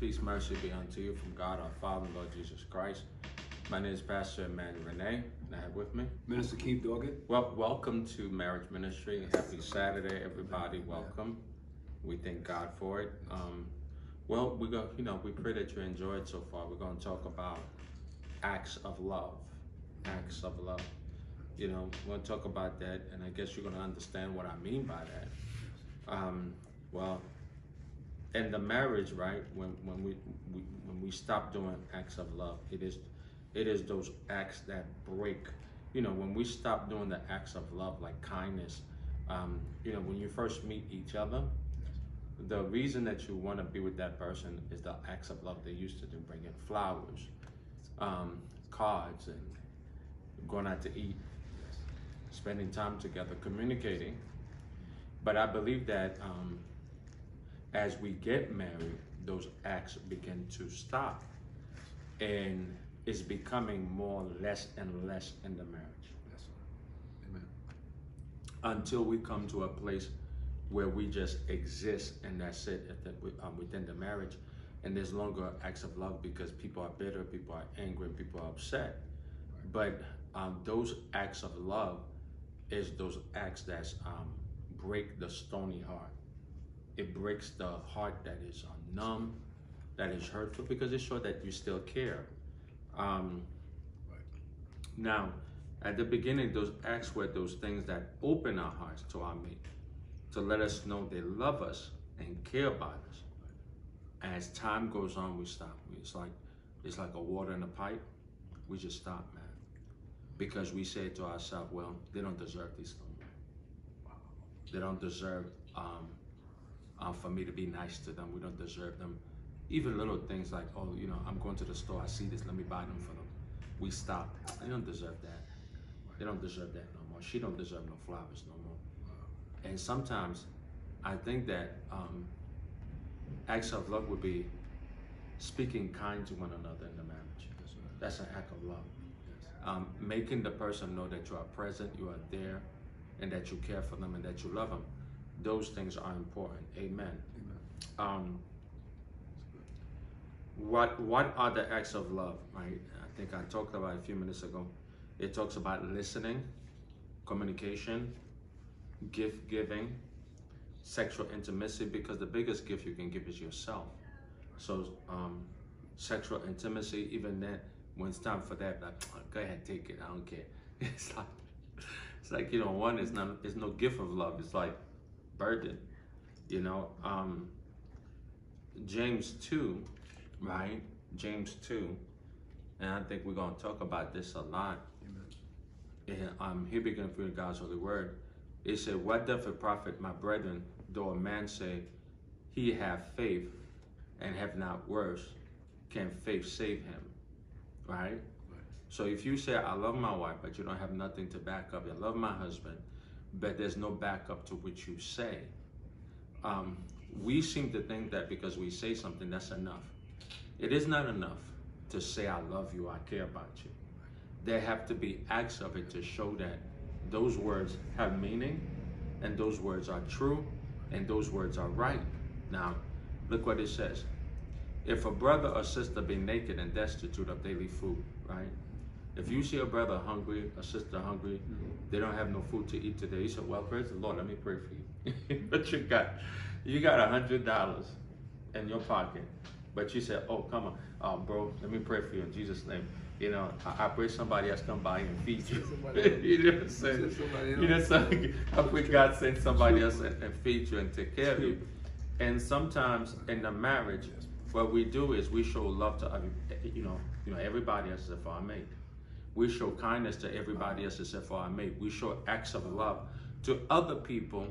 Peace, mercy be unto you from God our Father and Lord Jesus Christ. My name is Pastor Emmanuel Renee, and I have with me. Minister Keith Doggett. Well, welcome to Marriage Ministry. Happy Saturday, everybody. Welcome. We thank God for it. Um, well, we go. You know, we pray that you enjoyed so far. We're going to talk about acts of love. Acts of love. You know, we're going to talk about that, and I guess you're going to understand what I mean by that. Um, in the marriage, right? When when we, we when we stop doing acts of love, it is it is those acts that break. You know, when we stop doing the acts of love, like kindness. Um, you know, when you first meet each other, the reason that you want to be with that person is the acts of love they used to do, bringing flowers, um, cards, and going out to eat, spending time together, communicating. But I believe that um, as we get married, those acts begin to stop. And it's becoming more less and less in the marriage. Yes. Amen. Until we come to a place where we just exist and that's it um, within the marriage. And there's longer acts of love because people are bitter, people are angry, people are upset. But um, those acts of love is those acts that um, break the stony heart. It breaks the heart that is uh, numb, that is hurtful, because it shows that you still care. Um, Right. now, at the beginning, those acts were those things that open our hearts to our mate, to let us know they love us and care about us. As time goes on, we stop. It's like it's like a water in a pipe. We just stop, man, because we say to ourselves, "Well, they don't deserve this no more. They don't deserve um, uh, for me to be nice to them. We don't deserve them. Even little things like, oh, you know, I'm going to the store. I see this. Let me buy them for them. We stop. They don't deserve that. They don't deserve that no more. She don't deserve no flowers no more. And sometimes, I think that um, acts of love would be speaking kind to one another in the marriage. That's an act of love. Um, making the person know that you are present, you are there, and that you care for them and that you love them. Those things are important. Amen. Amen. Um, what what are the acts of love? Right. I think I talked about it a few minutes ago. It talks about listening, communication, gift giving, sexual intimacy. Because the biggest gift you can give is yourself. So um, sexual intimacy, even then, when it's time for that, like, go ahead, take it. I don't care. It's like it's like you know, one is not it's no gift of love. It's like burden. You know, um, James two, right? James two, and I think we're gonna talk about this a lot. Amen. And um, here begin with God's holy word. It said, What doth it profit, my brethren, though a man say he have faith and have not works, can faith save him? Right? Right. So if you say, I love my wife, but you don't have nothing to back up, I love my husband, but there's no backup to what you say, um, we seem to think that because we say something, that's enough. It is not enough to say, I love you, I care about you. There have to be acts of it to show that those words have meaning and those words are true and those words are right. Now, look what it says. If a brother or sister be naked and destitute of daily food, right? If you see a brother hungry, a sister hungry, they don't have no food to eat today. You say, "Well, praise the Lord. Let me pray for you." but you got, you got a hundred dollars in your pocket, but you said, "Oh, come on, oh, bro, let me pray for you in Jesus' name." You know, I, I pray somebody else come by and feed you. You know what I'm saying? You know, so I pray God send somebody else and, and feed you and take care of you. And sometimes in the marriage, what we do is we show love to you know, you know everybody else for our mate. We show kindness to everybody else except for our mate. We show acts of love to other people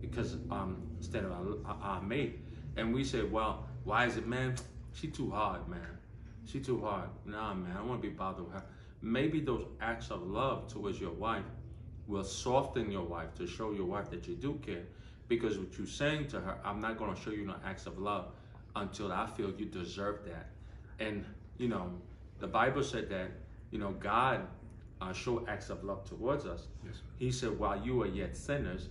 because um instead of our, our mate. And we say, well, why is it, man? She too hard, man. She too hard. Nah, man, I don't want to be bothered with her. Maybe those acts of love towards your wife will soften your wife to show your wife that you do care. Because what you're saying to her, I'm not going to show you no acts of love until I feel you deserve that. And, you know, the Bible said that, you know, God uh, showed acts of love towards us. Yes. He said, while you were yet sinners,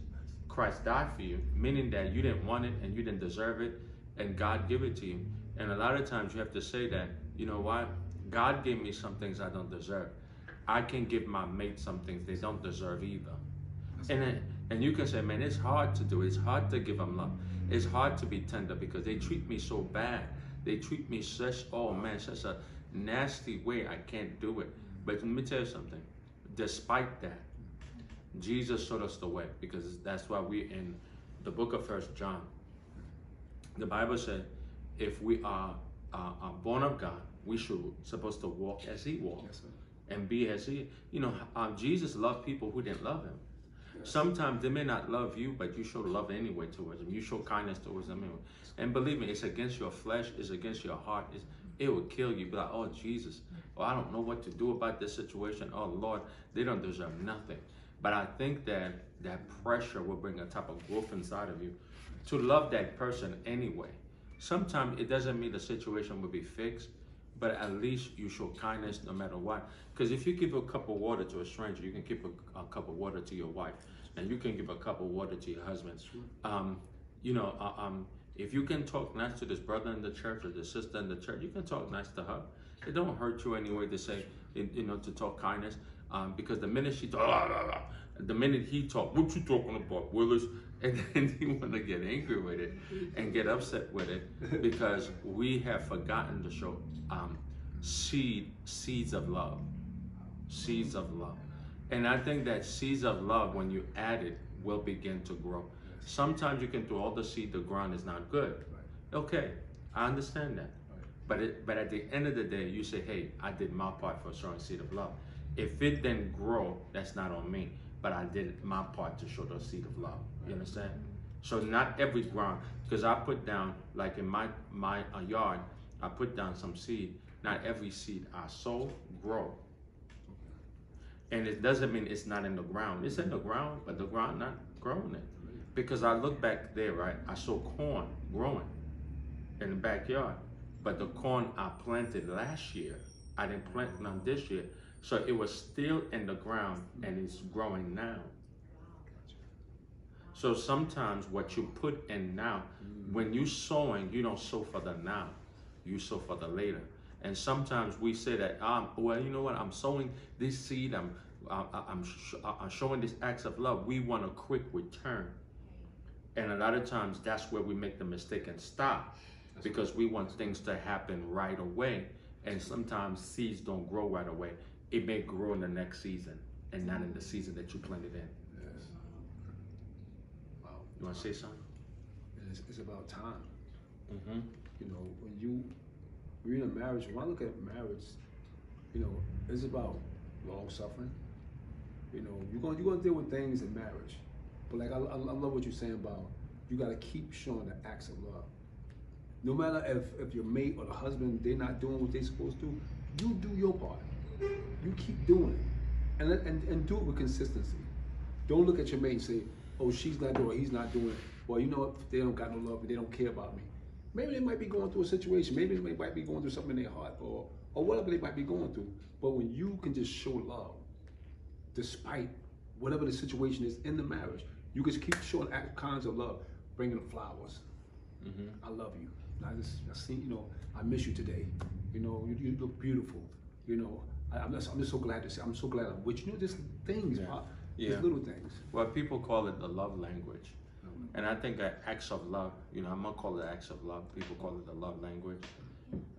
Christ died for you, meaning that you didn't want it and you didn't deserve it, and God gave it to you. And a lot of times you have to say that, you know what? God gave me some things I don't deserve. I can give my mate some things they don't deserve either. And then, and you can say, man, it's hard to do. It's hard to give them love. It's hard to be tender because they treat me so bad. They treat me such, oh man, such a nasty way. I can't do it. But let me tell you something. Despite that, Jesus showed us the way because that's why we're in the book of First John. The Bible said, if we are, uh, are born of God, we should supposed to walk as He walked Yes, and be as He. You know, um, Jesus loved people who didn't love Him. Sometimes they may not love you, but you show love anyway towards them. You show kindness towards them anyway. And believe me, it's against your flesh, it's against your heart. It's, it would kill you. Be like, oh Jesus, oh I don't know what to do about this situation. Oh Lord, they don't deserve nothing. But I think that that pressure will bring a type of growth inside of you to love that person anyway. Sometimes it doesn't mean the situation will be fixed, but at least you show kindness no matter what. Because if you give a cup of water to a stranger, you can give a, a cup of water to your wife, and you can give a cup of water to your husband. Um, you know, uh, um, if you can talk nice to this brother in the church or the sister in the church, you can talk nice to her. It don't hurt you anyway to say, you know, to talk kindness. Um, because the minute she talk, "Ah, ah, ah," the minute he talk, what you talking about, Willis? And then you want to get angry with it and get upset with it because we have forgotten to show um, seed seeds of love, seeds of love, and I think that seeds of love, when you add it, will begin to grow. Sometimes you can throw all the seed, the ground is not good. Okay, I understand that. But it, but at the end of the day, you say, hey, I did my part for sowing seed of love. If it didn't grow, that's not on me. But I did my part to show the seed of love. You understand? So not every ground, because I put down, like in my my uh, yard, I put down some seed. Not every seed I sow grow. And it doesn't mean it's not in the ground. It's in the ground, but the ground not growing it. Because I look back there, right? I saw corn growing in the backyard. But the corn I planted last year, I didn't plant none this year. So it was still in the ground and it's growing now. So sometimes what you put in now, when you sowing, you don't sow for the now, you sow for the later. And sometimes we say that, um, well, you know what? I'm sowing this seed. I'm, I, I- I'm, sh- I'm showing this acts of love. We want a quick return, and a lot of times that's where we make the mistake and stop, because we want things to happen right away. And sometimes seeds don't grow right away. It may grow in the next season, and not in the season that you planted in. Yes. Wow. You want to say something? It's, it's about time. Mm-hmm. You know, when you when you're in a marriage, when I look at marriage, you know, it's about long suffering. You know, you're gonna you're gonna deal with things in marriage, but like I, I, love what you're saying about you gotta keep showing the acts of love. No matter if if your mate or the husband they're not doing what they're supposed to, you do your part. You keep doing it, and and and do it with consistency. Don't look at your mate and say, "Oh, she's not doing, it, he's not doing it." Well, you know what? They don't got no love, and they don't care about me. Maybe they might be going through a situation. Maybe they might be going through something in their heart, or or whatever they might be going through. But when you can just show love, despite whatever the situation is in the marriage, you just keep showing act- kinds of love, bringing them flowers. Mm-hmm. I love you. I just, I see, you know, I miss you today. You know, you, you look beautiful. You know, I, I'm just, I'm just so glad to see. I'm so glad I'm with you. You know, just things, Yeah. Pop. Yeah. Just little things. Well, people call it the love language. And I think that acts of love, you know, I'm gonna call it acts of love. People call it the love language.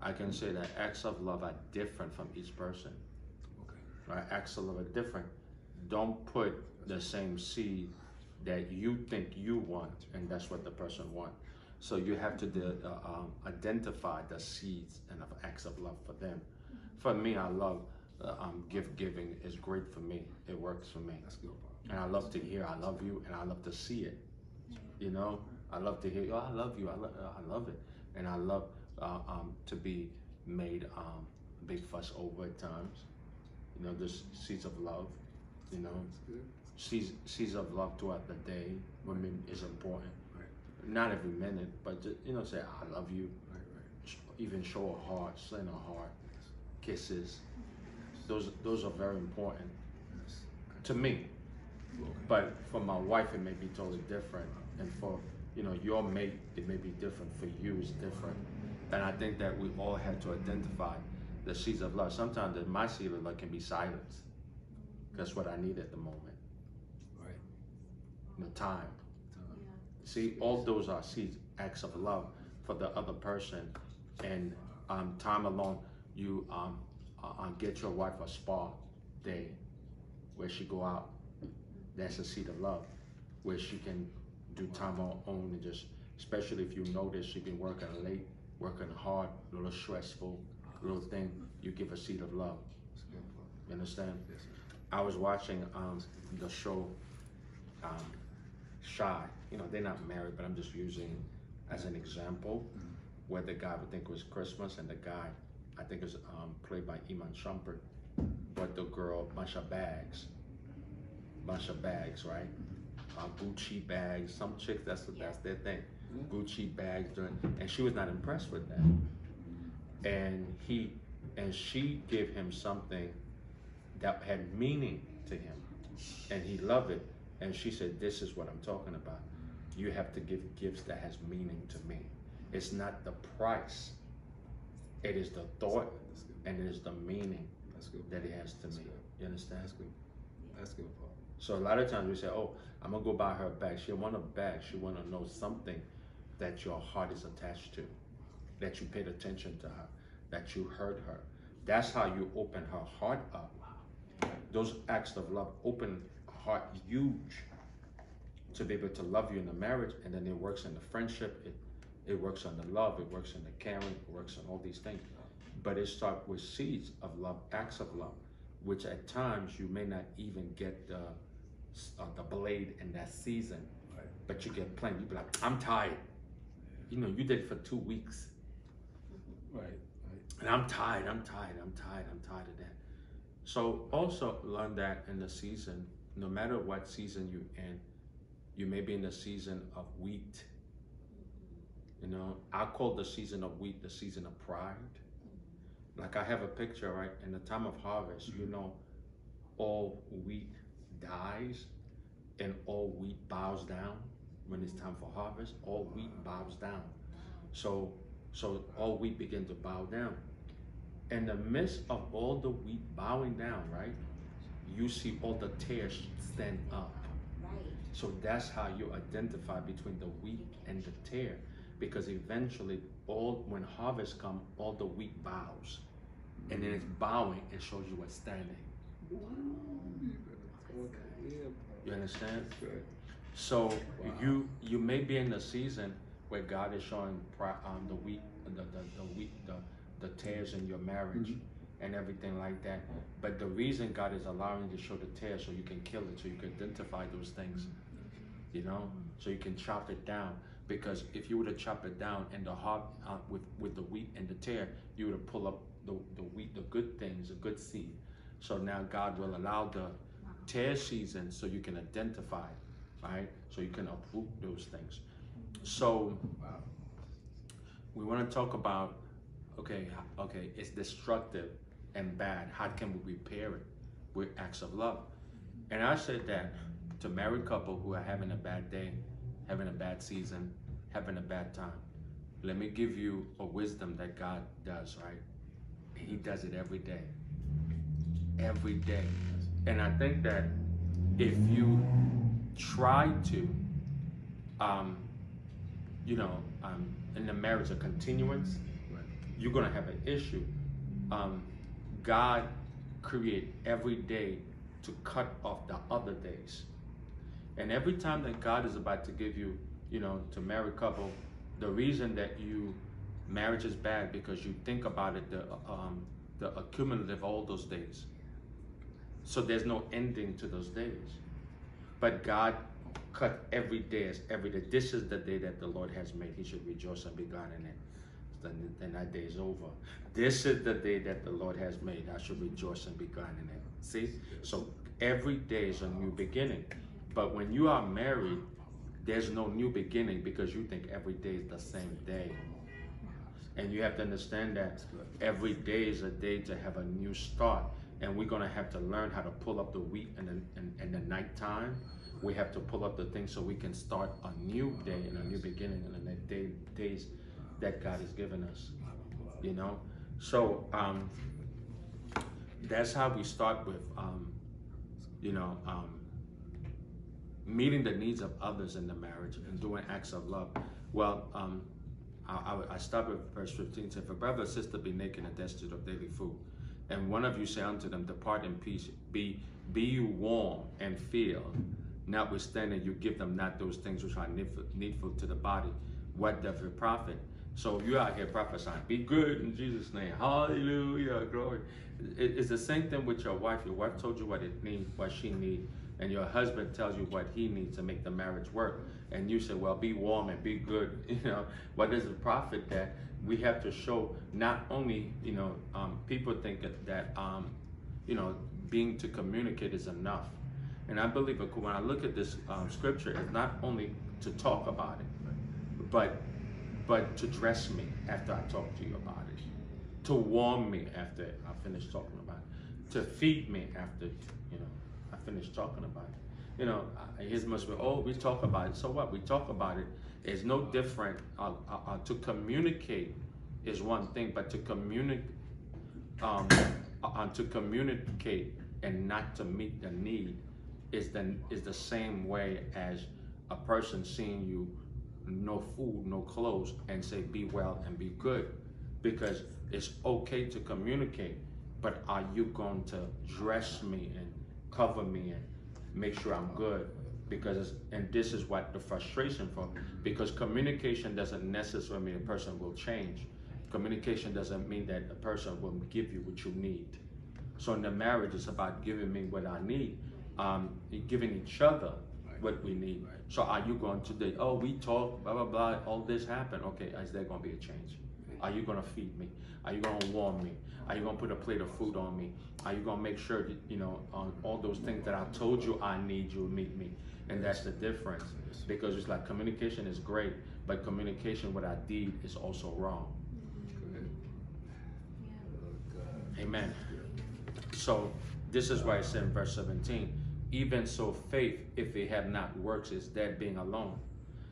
I can say that acts of love are different from each person, Okay. right? Acts of love are different. Don't put the same seed that you think you want, and that's what the person want. So you have to de- uh, um, identify the seeds and of acts of love for them. For me, I love uh, um, gift giving is great for me. It works for me. That's good, And I love to hear I love you and I love to see it. You know, I love to hear, oh, I love you, I, lo- I love it. And I love uh, um, to be made um, big fuss over at times. You know, there's seeds of love, you know, Seeds, seeds of love throughout the day. Women is important. Right. Not every minute, but just, you know, say, I love you. Right, right. Even show a heart, send a heart, kisses. Those, those are very important Yes. to me. Okay. But for my wife, it may be totally different, and for you know your mate, it may be different. For you, it's different. And I think that we all have to identify the seeds of love. Sometimes the- my seed of love can be silence. That's what I need at the moment. Right. The time. Time. See, all those are seeds, acts of love for the other person. And um, time alone, you um, uh, uh, get your wife a spa day where she go out. That's a seed of love, where she can do time on her own and just, especially if you notice she been working late, working hard, a little stressful, little thing. You give a seed of love. You understand? Yes, sir. I was watching um, the show um, Shy. You know, they're not married, but I'm just using as an example where the guy would think it was Christmas and the guy, I think was um, played by Iman Shumpert, but the girl, bunch of bags, bunch of bags, right? Uh, Gucci bags. Some chicks, that's that's their thing. Gucci bags, doing, and she was not impressed with that. And he, and she gave him something that had meaning to him, and he loved it. And she said, "This is what I'm talking about. You have to give gifts that has meaning to me. It's not the price. It is the thought, That's good. and it is the meaning That's good. that it has to That's me. good. You understand? That's good. That's good, Paul. So a lot of times we say, "Oh, I'm gonna go buy her a bag." She want a bag. She want to know something that your heart is attached to, that you paid attention to her, that you heard her. That's how you open her heart up. Those acts of love open heart huge to be able to love you in the marriage, and then it works in the friendship. It it works on the love. It works in the caring. It works on all these things. But it starts with seeds of love, acts of love, which at times you may not even get the uh, the blade in that season, Right. but you get plenty. You be like, I'm tired. You know, you did it for two weeks, Right. Right. and I'm tired. I'm tired. I'm tired. I'm tired of that. So also learn that in the season, no matter what season you in, you may be in the season of wheat. You know, I call the season of wheat the season of pride. Like I have a picture, right? In the time of harvest, you mm-hmm. know, all wheat dies and all wheat bows down when it's time for harvest. All wheat bows down. So so all wheat begin to bow down. In the midst of all the wheat bowing down, right? You see all the tares stand up. Right. So that's how you identify between the wheat and the tare. Because eventually all when harvest come, all the wheat bows. And then it's bowing and shows you what's standing. Okay. You understand? So Wow. you you may be in the season where God is showing pri- um, the wheat, the, the, the wheat, the, the tares in your marriage and everything like that. But the reason God is allowing you to show the tare so you can kill it, so you can identify those things, you know, so you can chop it down. Because if you were to chop it down and the heart uh, with with the wheat and the tare, you would pull up the, the wheat, the good things, the good seed. So now God will allow the tare season so you can identify, right? So you can uproot those things. So we want to talk about okay okay it's destructive and bad how can we repair it with acts of love? And i said that to married couple who are having a bad day having a bad season having a bad time. Let me give you a wisdom that god does right? He does it every day. Every day. And i think that if you try to um, you know, um, in the marriage, a continuance, you're gonna have an issue. Um, God create every day to cut off the other days, and every time that God is about to give you, you know, to marry a couple, the reason that you marriage is bad because you think about it, the um, the accumulative all those days. So there's no ending to those days. But God cut every day as every day. This is the day that the Lord has made. He should rejoice and be glad in it. Then, then that day is over. This is the day that the Lord has made. I should rejoice and be glad in it. See? So every day is a new beginning. But when you are married, there's no new beginning because you think every day is the same day. And you have to understand that every day is a day to have a new start. And we're gonna have to learn how to pull up the wheat in the, in, in the nighttime. We have to pull up the things so we can start a new day and a new beginning and the day, days that God has given us. You know, so um, that's how we start with, um, you know, um, meeting the needs of others in the marriage and doing acts of love. Well, um, I, I, I start with verse 15. Say, if a brother or sister be naked and destitute of daily food, and one of you say unto them, Depart in peace, be be you warm and filled, notwithstanding you give them not those things which are needful, needful to the body. What doth it profit? So you're out here prophesying, be good in Jesus' name. Hallelujah, glory. It- it's the same thing with your wife. Your wife told you what it needs, what she needs, and your husband tells you what he needs to make the marriage work. And you say, well, be warm and be good. You know, what does it profit that we have to show not only, you know, um, people think that, that um, you know, being to communicate is enough. And I believe when I look at this um, scripture, it's not only to talk about it, but but to dress me after I talk to you about it, to warm me after I finish talking about it, to feed me after you know I finish talking about it. You know, his must be. Oh, we talk about it. So what? We talk about it. It's no different. Uh, uh, uh, to communicate is one thing, but to communicate um, uh, to communicate and not to meet the need is the is the same way as a person seeing you no food, no clothes, and say be well and be good, because it's okay to communicate, but are you going to dress me and cover me and make sure I'm good? Because and this is what the frustration for because communication doesn't necessarily mean a person will change. Communication doesn't mean that a person will give you what you need. So in the marriage, it's about giving me what I need, um, giving each other what we need. So are you going to do, oh, we talk, blah, blah, blah, all this happened. Okay, is there going to be a change? Are you going to feed me? Are you going to warm me? Are you going to put a plate of food on me? Are you going to make sure that, you know, on all those things that I told you I need, you'll meet me? And that's the difference. Because it's like communication is great, but communication without deed is also wrong. Amen. So this is why it said in verse 17, even so faith, if it have not works, is dead being alone.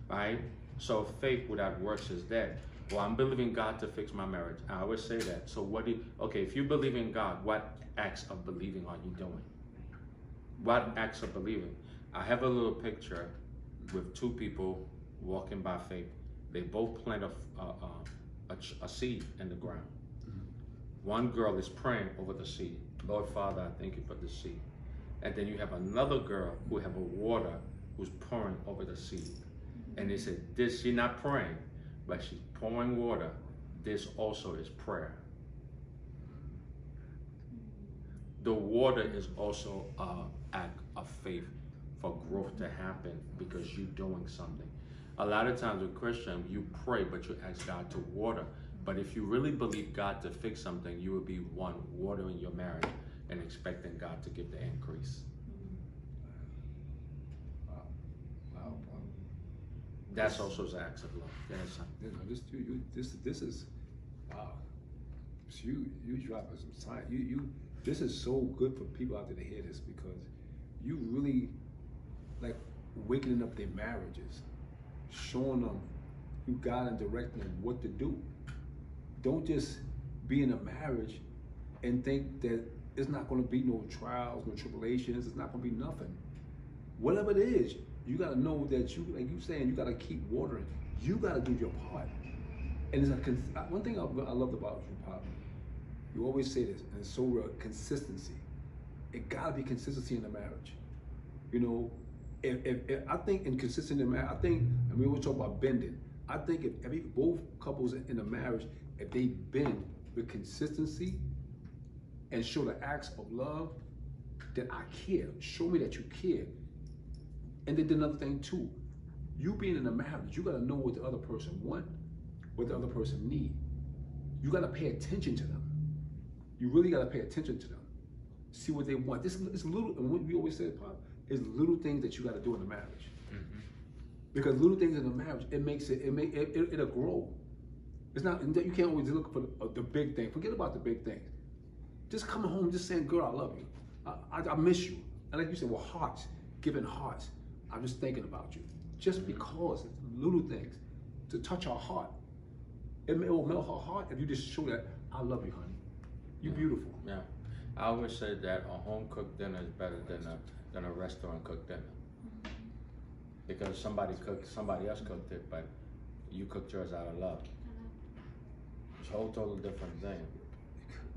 Right? So faith without works is dead. Well, I'm believing God to fix my marriage. I always say that. So what do you, okay, if you believe in God, what acts of believing are you doing? What acts of believing? I have a little picture with two people walking by faith. They both plant a, a, a, a, a seed in the ground. Mm-hmm. One girl is praying over the seed. Lord Father, I thank you for the seed. And then you have another girl who have a water who's pouring over the seed. And they said, this, she's not praying, but she's pouring water. This also is prayer. The water is also an act of faith for growth to happen because you're doing something. A lot of times with Christian, you pray, but you ask God to water. But if you really believe God to fix something, you will be one watering your marriage and expecting God to give the increase. Mm-hmm. Wow, wow, wow. That's also an act of love. Yes, You know, this, you, you, this, this is, wow. So you, you dropping some science. You, you, this is so good for people out there to hear this because you really, like, waking up their marriages, showing them you God and directing them what to do. Don't just be in a marriage and think that it's not going to be no trials, no tribulations. It's not going to be nothing. Whatever it is, you got to know that you, like you saying, you got to keep watering. You got to do your part. And it's a uh, one thing I, I loved about you, Pop. You always say this, and it's so real: consistency. It got to be consistency in the marriage. You know, if, if, if I think in consistency in marriage, I think, and we always talk about bending. I think if every both couples in, a marriage, if they bend with consistency and show the acts of love, that I care. Show me that you care. And then another thing too, you being in a marriage, you gotta know what the other person want, what the other person need. You gotta pay attention to them. You really gotta pay attention to them. See what they want. This is little, and what we always say, Pop, is little things that you gotta do in a marriage. Because little things in a marriage, it makes it, it make it, it it'll grow. It's not you can't always look for the, uh, the big thing. Forget about the big things. Just coming home, just saying, "Girl, I love you. I, I, I miss you." And like you said, well, hearts, giving hearts. I'm just thinking about you. Just because little things to touch our heart. It, may, it will melt her heart if you just show that I love you, honey. You're beautiful. Yeah. I always say that a home cooked dinner is better than a than a restaurant cooked dinner. Because somebody cooked somebody else cooked it, but you cooked yours out of love. It's a whole total different thing.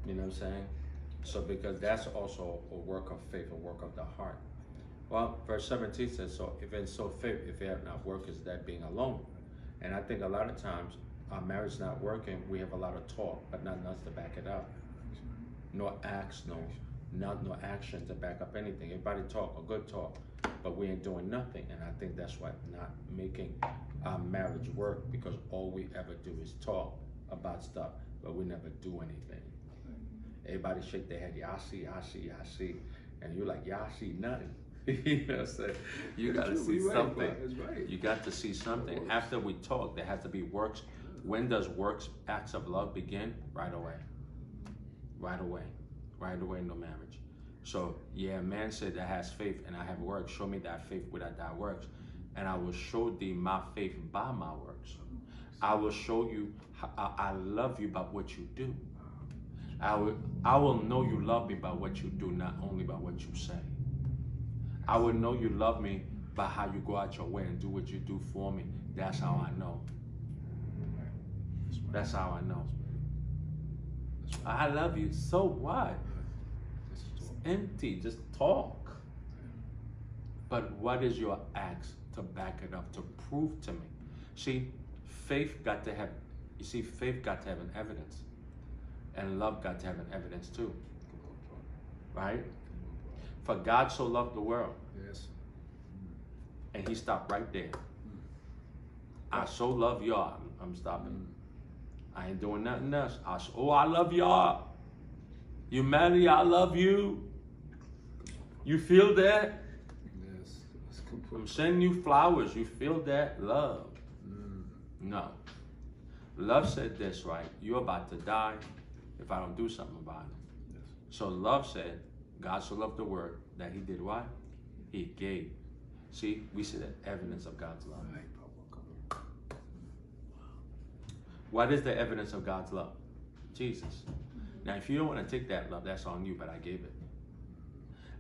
You know what I'm saying? So because that's also a work of faith, a work of the heart. Well, verse 17 says, so if it's so faith, if it have not work, is that being alone. And I think a lot of times our marriage not working, we have a lot of talk, but not enough to back it up. No acts, no not no action to back up anything. Everybody talk a good talk, but we ain't doing nothing. And I think that's why not making our marriage work because all we ever do is talk about stuff, but we never do anything. Everybody shake their head, yeah, I see, I see, I see. And you're like, yeah, I see nothing. you know what I'm saying? You gotta see right, something. right. You got to see something. After we talk, there has to be works. When does works, acts of love begin? Right away. Right away. Right away in the marriage. So, yeah, man said that has faith and I have works. Show me that faith without that works. And I will show thee my faith by my works. I will show you I love you by what you do. I will, I will know you love me by what you do, not only by what you say. I will know you love me by how you go out your way and do what you do for me. That's how I know. That's how I know. I love you. So what? Empty. Just talk. But what is your acts to back it up, to prove to me? See, faith got to have, you see, faith got to have an evidence. And love got to have an evidence too. Right? For God so loved the world. Yes. Mm. And he stopped right there. I so love y'all. I'm- stopping. I ain't doing nothing else. I s- oh, I love y'all. Humanity, I love you. You feel that? Yes. I'm sending you flowers. You feel that love? Mm. No. Love said this, right? You're about to die if I don't do something about it. Yes. So love said, God so loved the word that he did what? He gave. See, we see the evidence of God's love. Right, Papa, come on. What is the evidence of God's love? Jesus. Now, if you don't want to take that love, that's on you, but I gave it.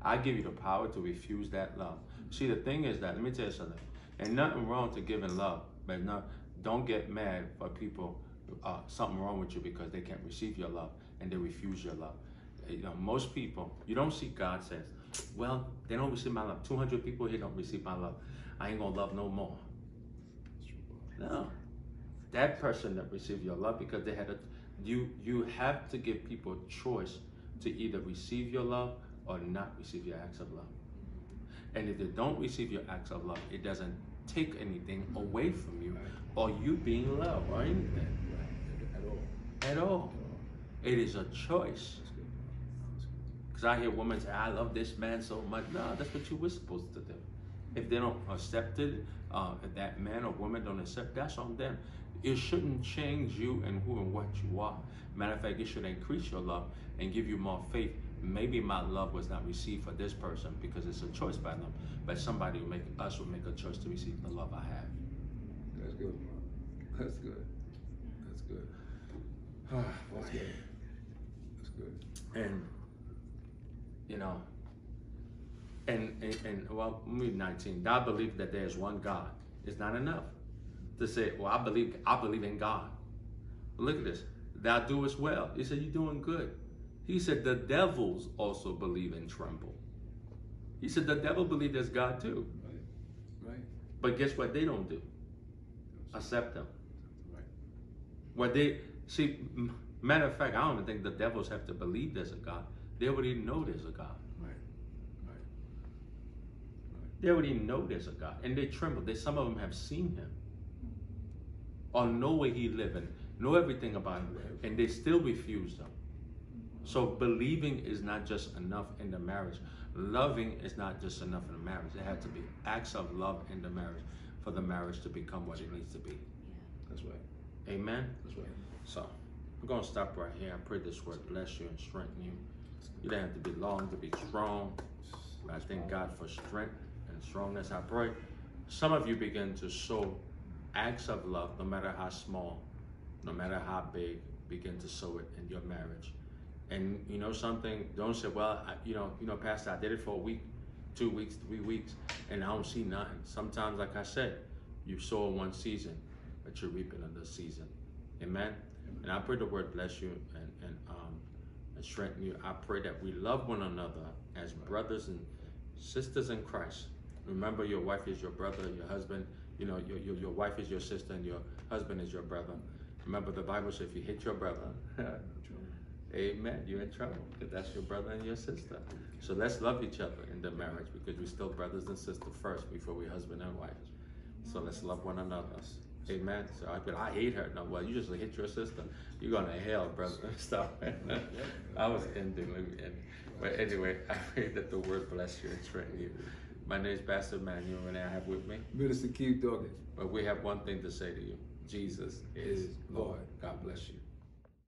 I give you the power to refuse that love. See, the thing is that, let me tell you something. And nothing wrong to giving love, but not, don't get mad for people, uh, something wrong with you because they can't receive your love and they refuse your love. You know, most people, you don't see God says, well, they don't receive my love. 200 people here don't receive my love. I ain't gonna love no more. No that person that received your love because they had a you you have to give people choice to either receive your love or not receive your acts of love and if they don't receive your acts of love it doesn't take anything away from you or you being loved or anything. At all. it is a choice because I hear women say, I love this man so much. No, that's what you were supposed to do. If they don't accept it, uh, if that man or woman don't accept, that's on them. It shouldn't change you and who and what you are. Matter of fact, it should increase your love and give you more faith. Maybe my love was not received for this person because it's a choice by them, but somebody will make us will make a choice to receive the love I have. That's good. That's good. That's good. Oh, That's good. That's good. and you know and and, and well read 19 thou believe that there is one god it's not enough to say well i believe i believe in god look at this thou doest well he said you're doing good he said the devils also believe and tremble he said the devil believe there's god too Right. Right. but guess what they don't do accept them. Right. what they see matter of fact i don't even think the devils have to believe there's a god they already know there's a god Right. Right. They already know there's a God, and they tremble. They, some of them have seen Him, or know where He live and know everything about Him, and they still refuse Him. So believing is not just enough in the marriage. Loving is not just enough in the marriage. It has to be acts of love in the marriage for the marriage to become what it needs to be. That's right. Amen. That's right. So I'm gonna stop right here. I pray this word bless you and strengthen you. You don't have to be long to be strong. I thank God for strength and strongness. I pray some of you begin to sow acts of love, no matter how small, no matter how big, begin to sow it in your marriage. And you know something? Don't say, well, I, you know, you know, Pastor, I did it for a week, two weeks, three weeks, and I don't see nothing. Sometimes, like I said, you sow one season, but you're reaping another season. Amen. And I pray the word bless you and and um and strengthen you. I pray that we love one another as brothers and sisters in Christ. Remember, your wife is your brother, your husband. You know, your your, your wife is your sister, and your husband is your brother. Remember, the Bible says if you hit your brother, Amen. You're in trouble because that's your brother and your sister. So let's love each other in the marriage because we're still brothers and sisters first before we husband and wife. So let's love one another. Amen. So I but I hate her. No, well, you just hit your sister. You're going to hell, brother. Stop. I was ending. Let me end. But anyway, I pray that the word bless you and strengthen you. My name is Pastor Manuel, and I have with me. Minister Keith Duggan But we have one thing to say to you. Jesus is. Lord. God bless you.